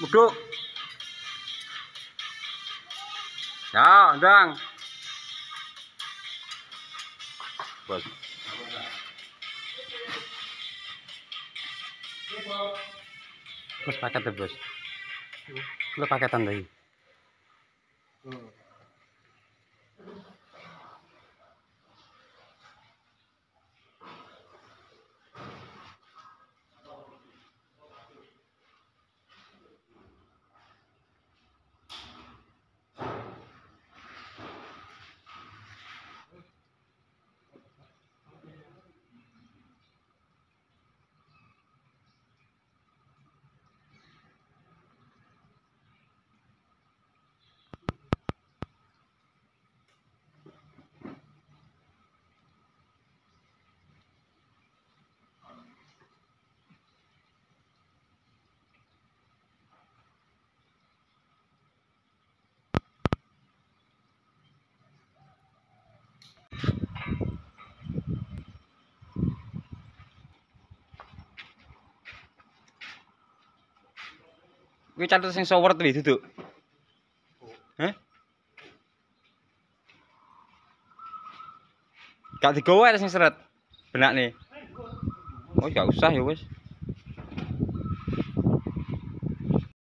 Duduk. Ya, ndang. Bos. Bos paket Bos. Lu paketan tadi. Kuwi catet sing shower tadi duduk. Hah? Gak digowo sing seret. Benak nih. Oh, gak usah ya wis.